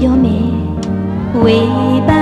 有你，为伴。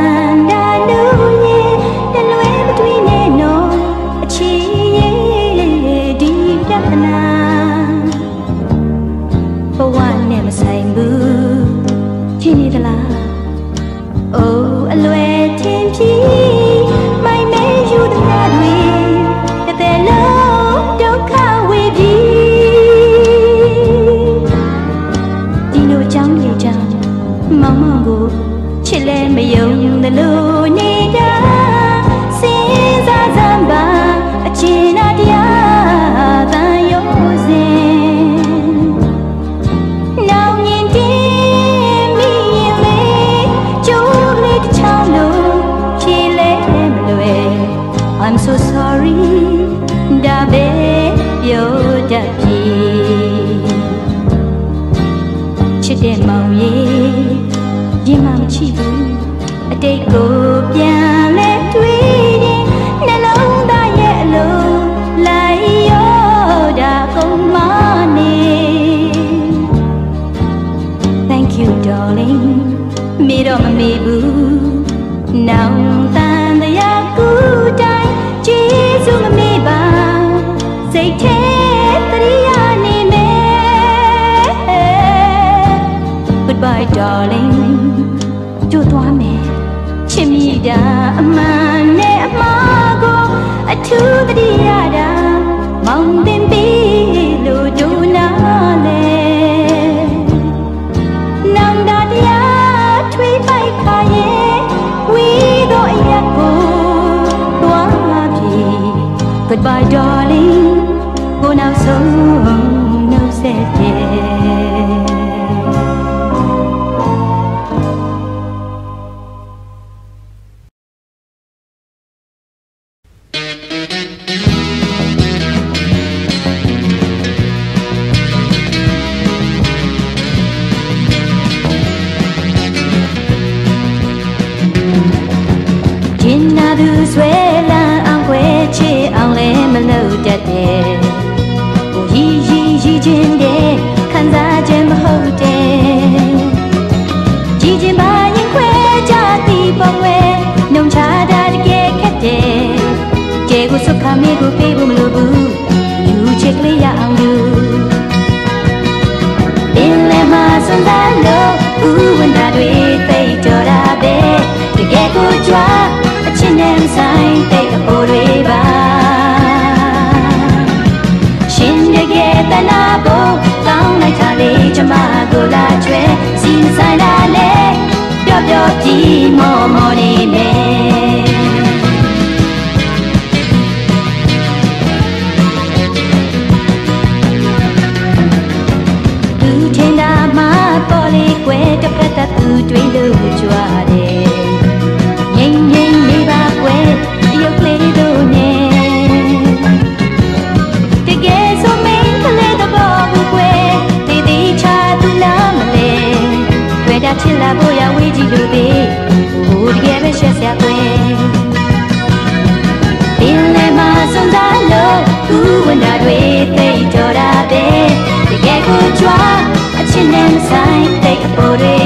Goodbye, darling. Go now so no said yes. por él.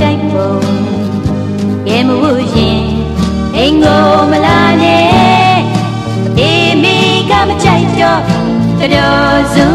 တိုက်ပုံရဲမဝရင်အိမ်ကိုမလာနဲ့အေးမိကမကြိုက်တော့တော်စုံ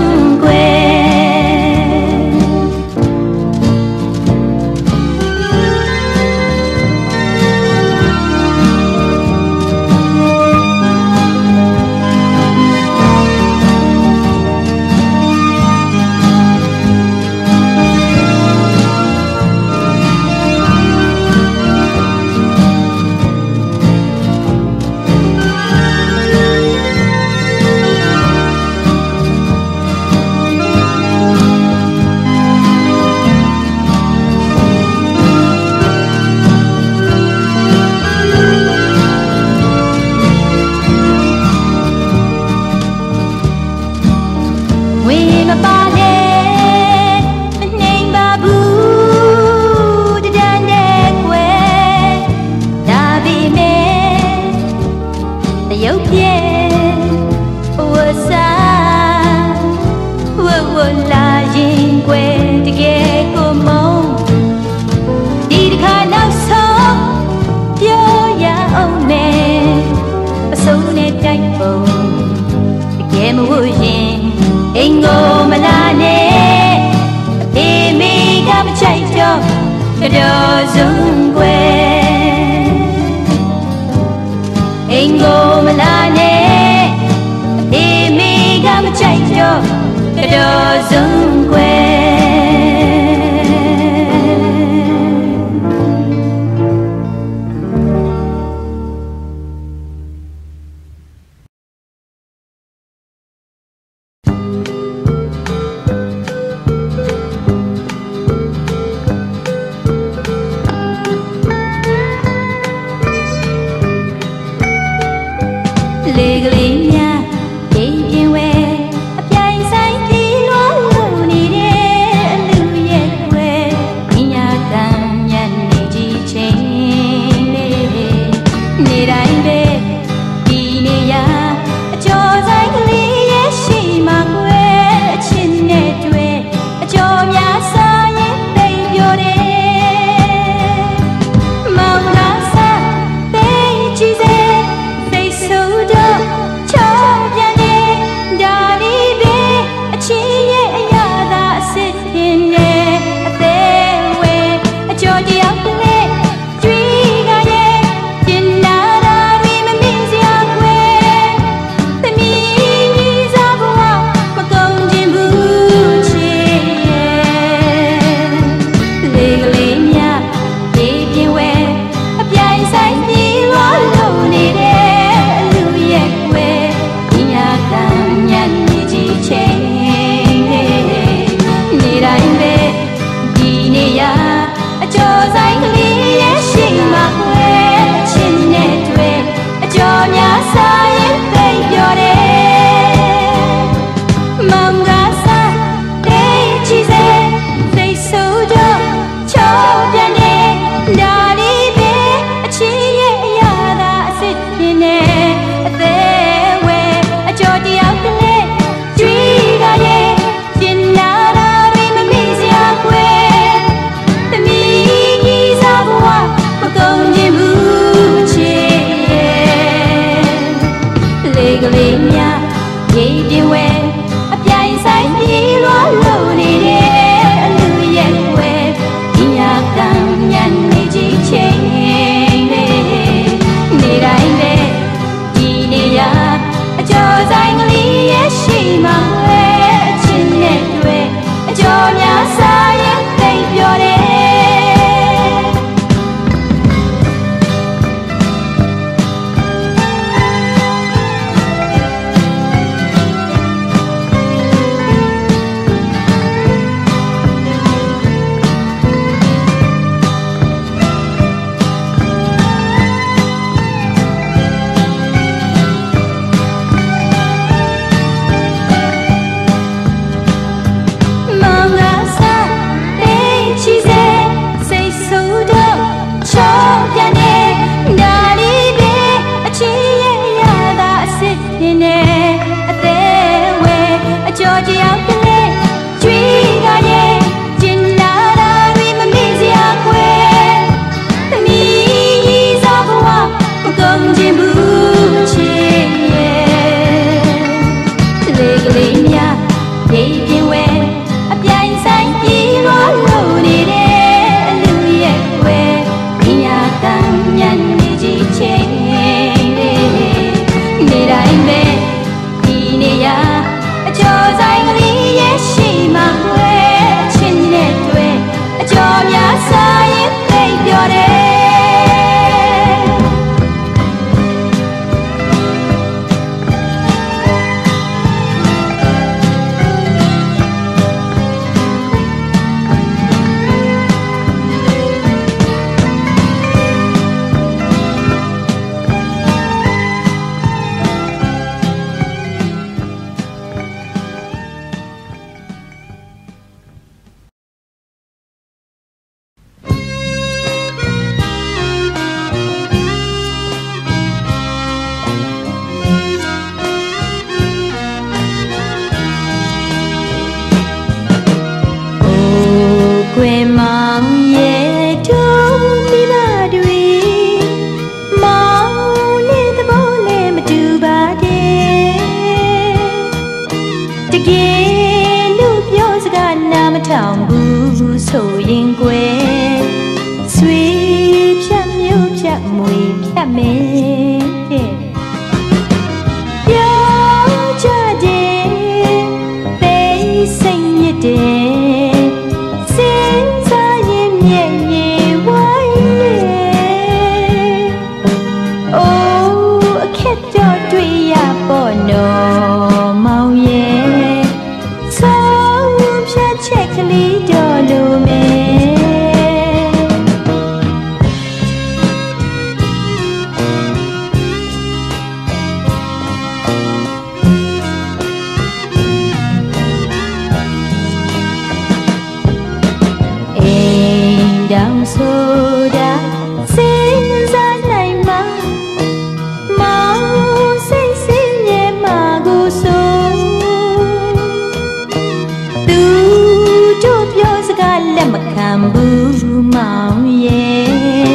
ဘူးမောင်ရဲ့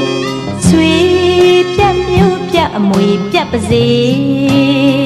ဆွေပြတ်မြူပြတ်အမွေပြတ်ပါစေ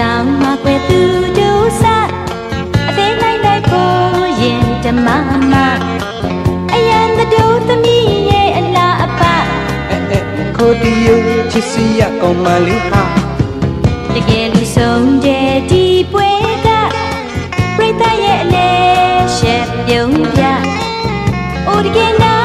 sama kue tu dosa Ate nai nai po yin ta mama Ayan the do ta mi ye ala apa Ko ti yo chi si ya ko ma li ha Te ke lu song je ti pwe ka Prai ta ye le she pyong pya O de ke na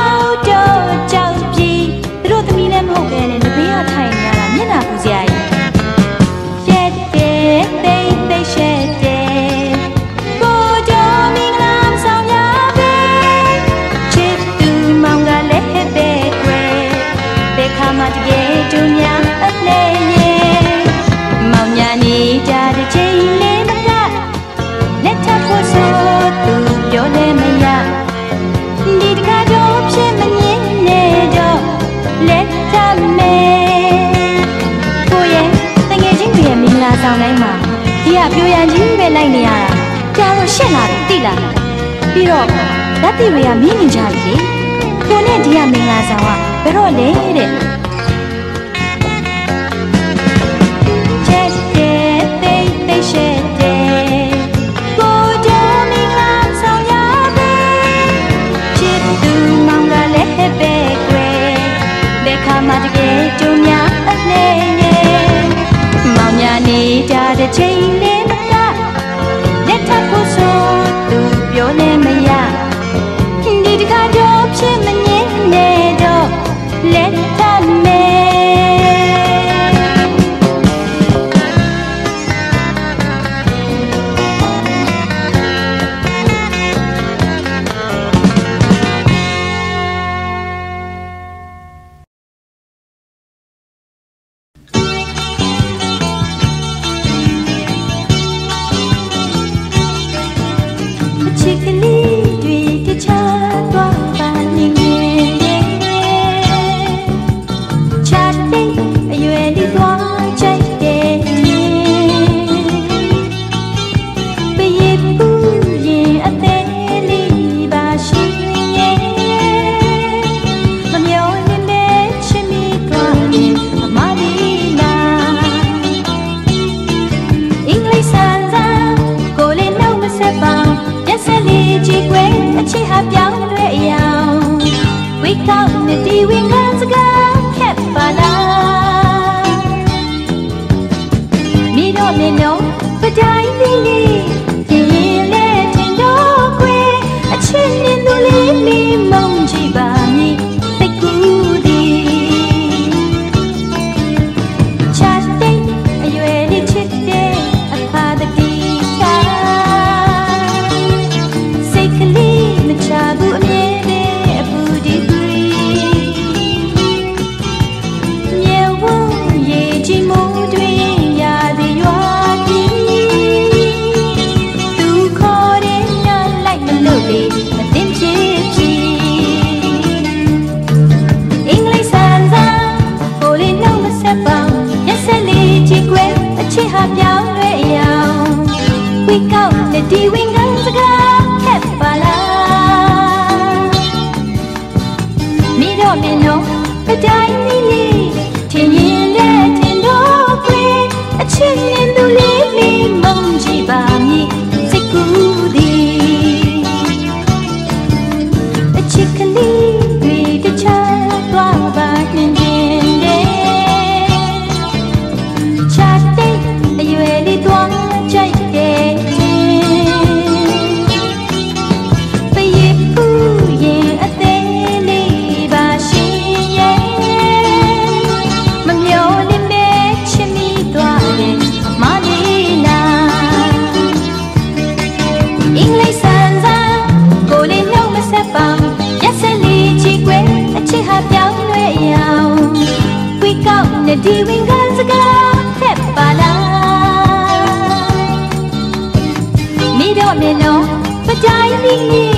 လာတယ်သိလားပြီးတော့လက်တီတွေကမြင်းနေကြပြီလေကိုနဲ့ဒီကမင်္ဂလာဆောင်ကဘယ်တော့လဲတဲ့ချက်တဲ့သိသိရှက်တဲ့ကိုကြမင်္ဂလာဆောင်ရပဲချစ်သူမောင်ကလည်းပဲကွယ်ဘယ်ခါမှတကယ်ကြုံများအလဲညာနေကြတဲ့ချိန် ဒီဝင်ကစကား ဖက်ပါလားမိတော့မေနော်ပကြိုင်းပြီး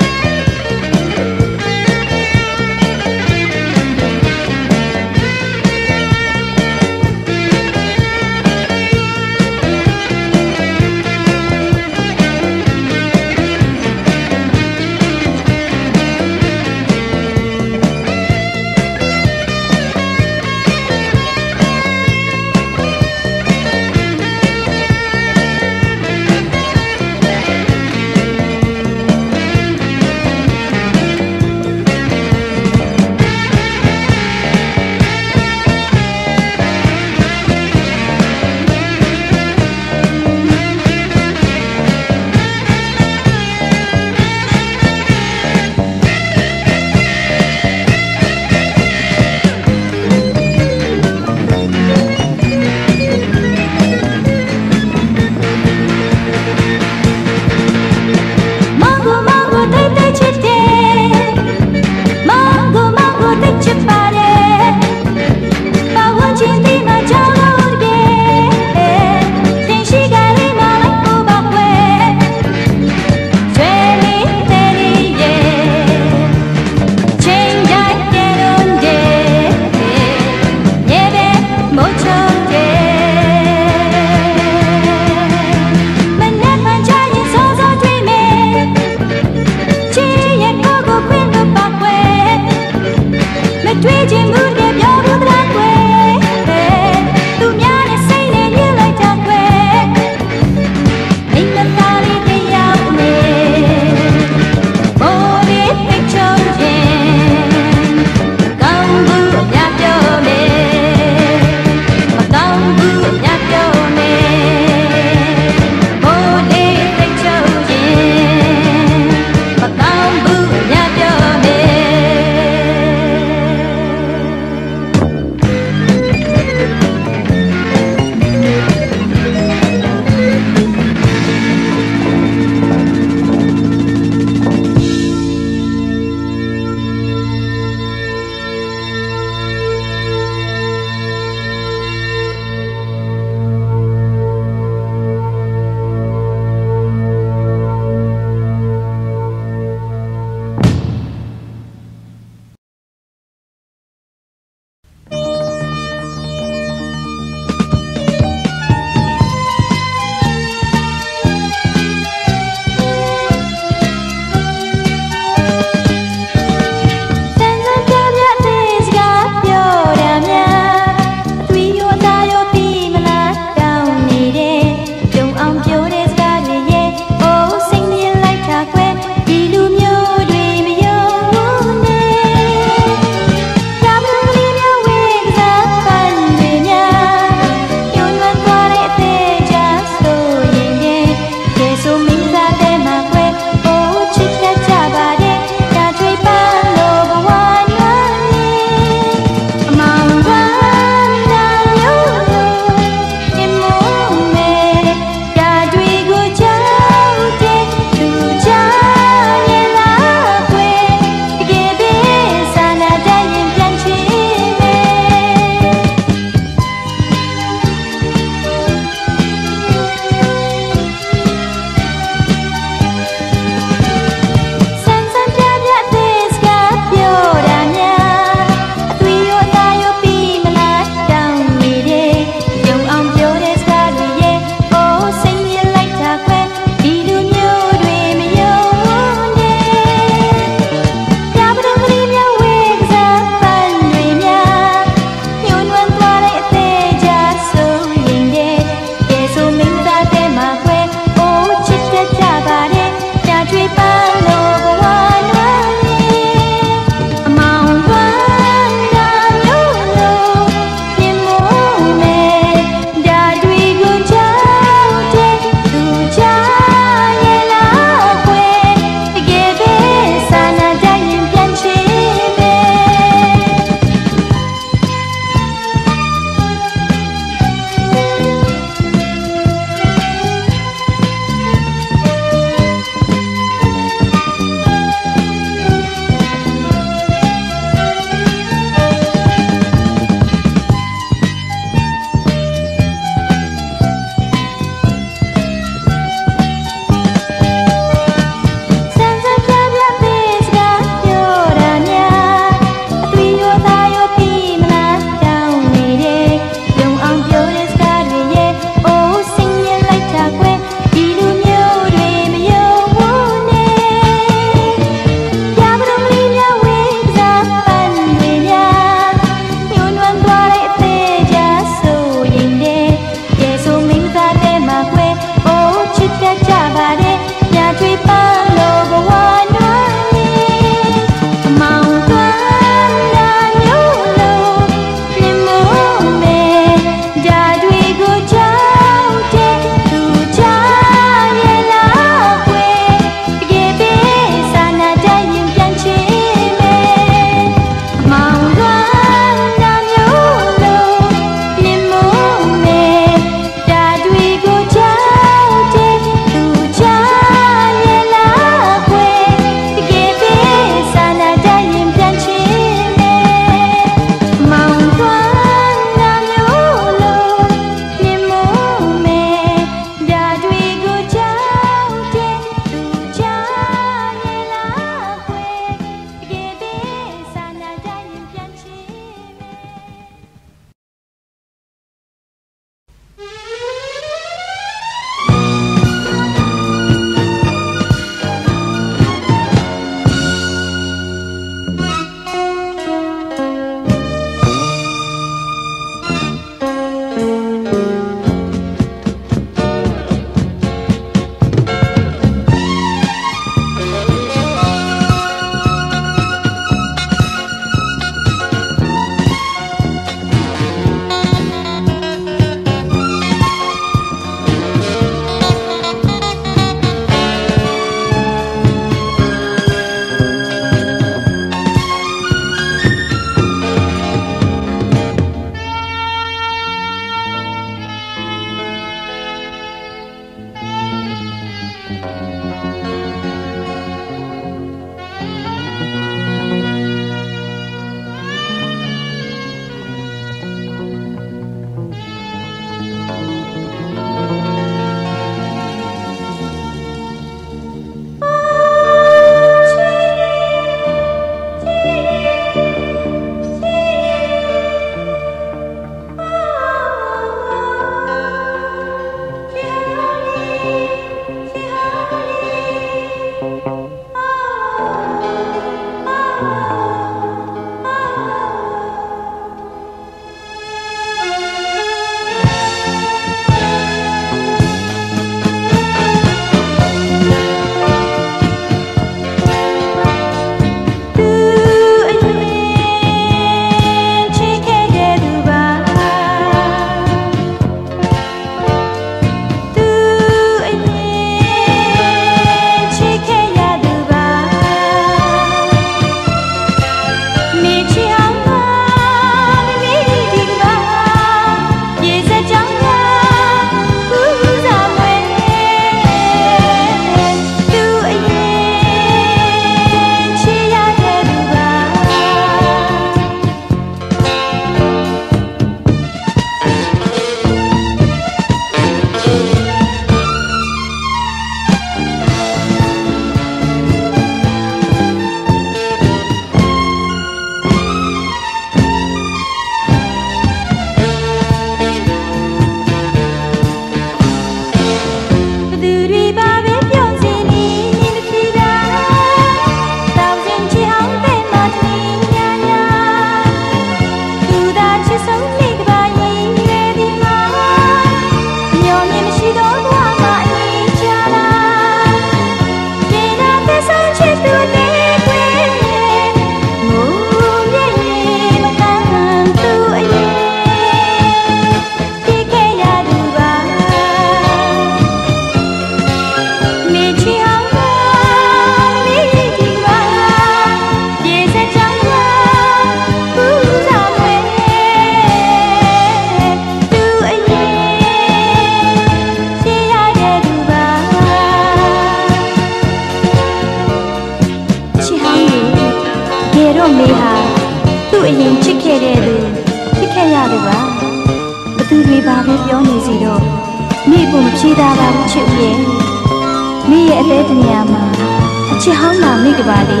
င်းတာမိကပါလေ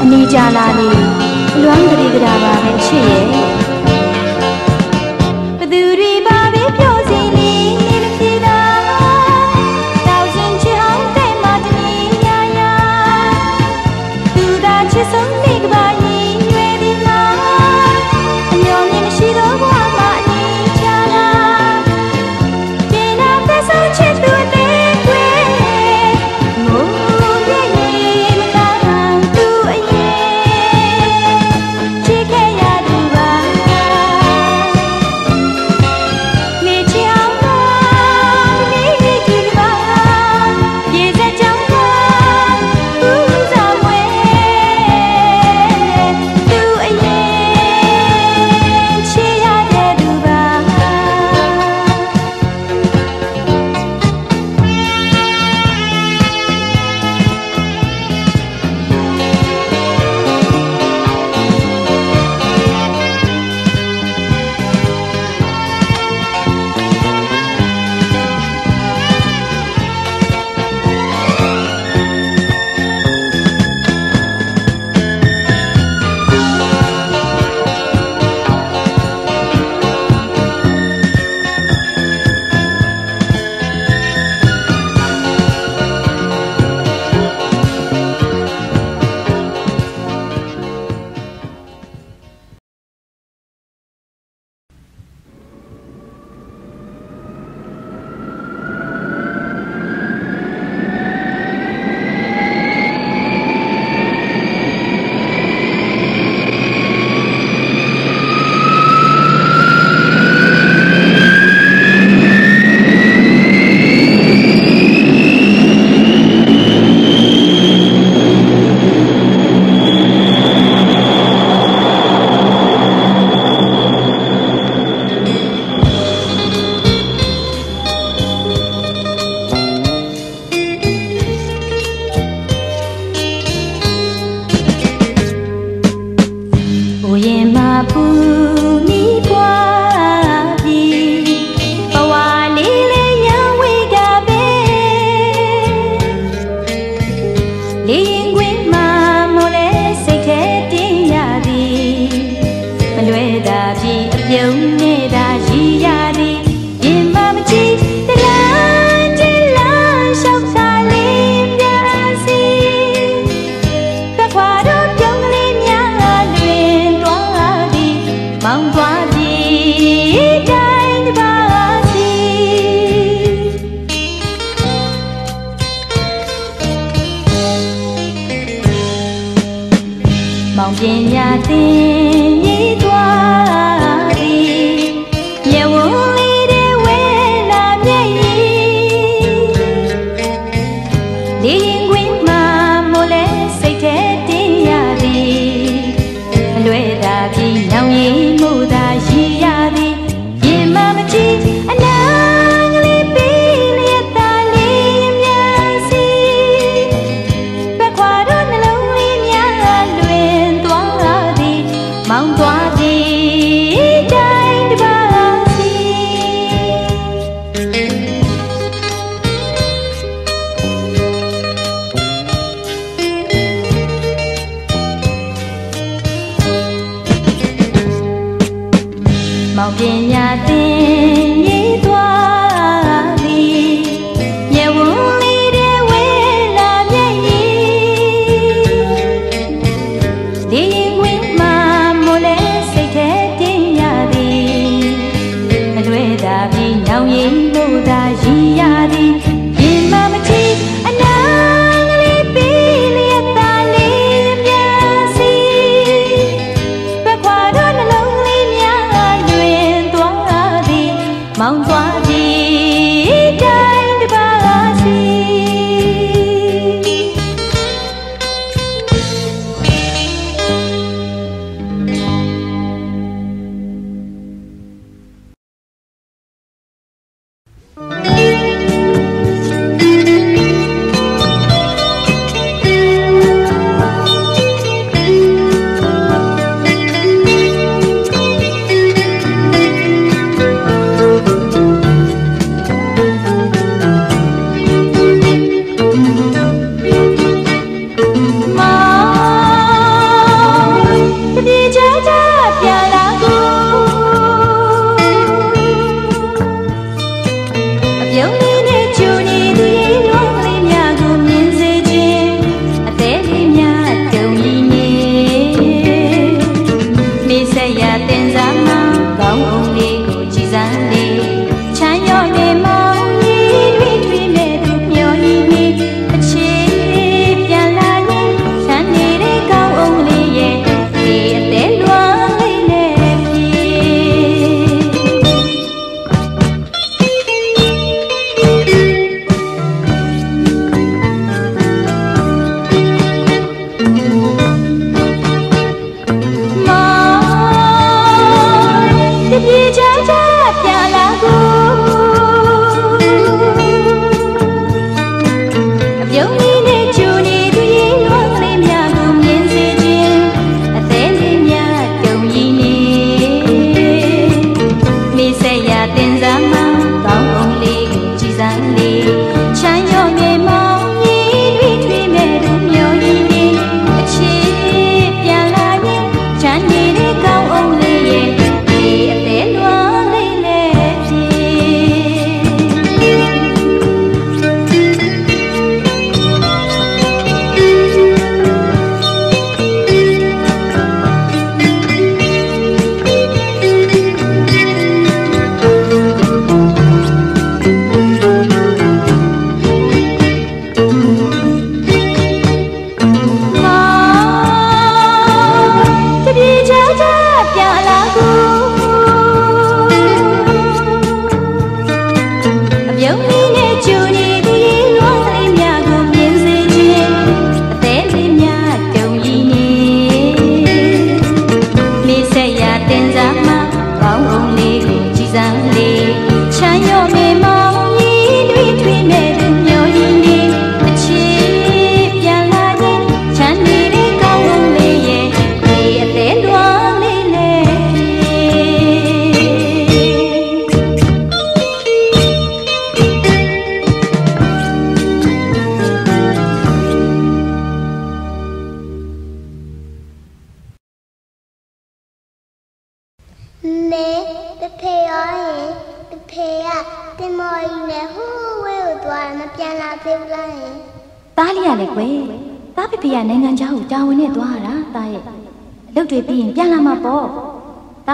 အနီကြလာလေလွမ်းကလေးကတာပါပဲချစ်ရဲ့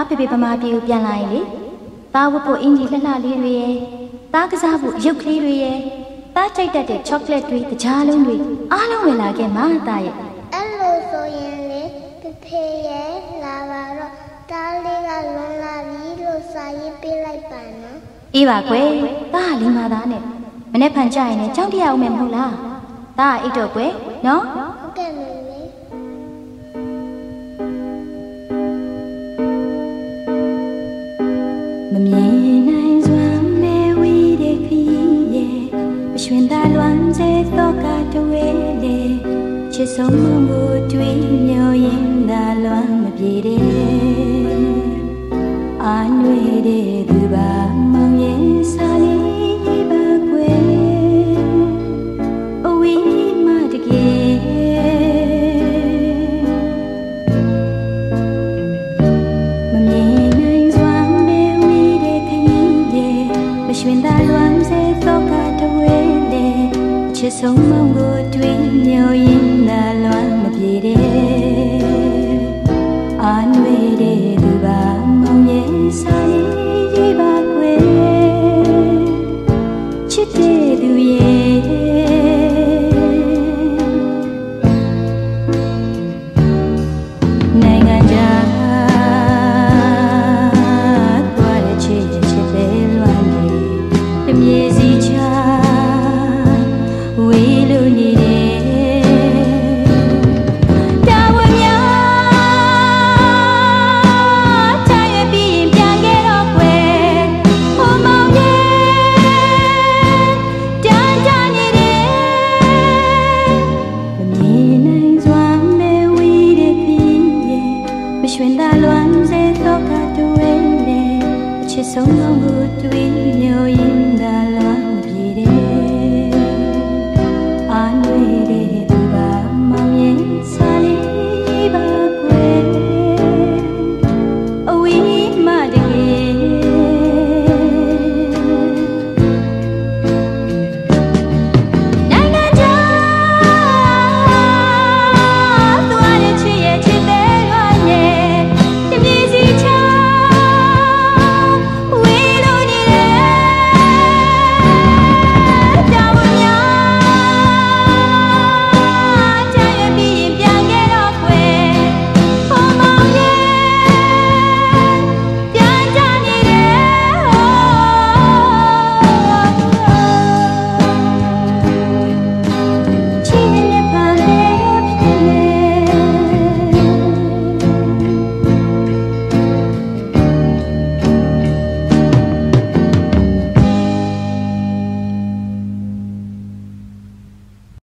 ဖေဖေပမာပြေကိုပြန်လာရင်လေသားဝတ်ဖို့အင်ဂျီလှလှလေးတွေရဲ့သားကစားဖို့အရုပ်ကလေးတွေရဲ့သားကြိုက်တတ်တဲ့ချောကလက်တွေတကြားလုံးတွေအားလုံးဝင်လာခဲ့မှာသားရဲ့အဲ့လိုဆိုရင်လေဖေဖေရဲ့လာပါတော့သားလေးကလွန်လာပြီလို့စာရေးပေးလိုက်ပါနော်အေးပါကွယ်သားကလင်းမာသားနဲ့မနေ့ဖန်ကြရင်လည်းကြောင်းတရားအောင်မယ်မဟုတ်လားသားကအိတ်တော့ကွယ်နော် မြင်နိုင်စွမ်းမဲဝီတဲ့ခီးရဲ့အရွှင်သာလွမ်းစေတော့ကတဝဲလေချစ်ဆုံးမှုကိုတွေးမျောရင်သာလွမ်းမပြေတဲ့အာနွေတဲ့သူပါ ချစ်ဆုံးမုံ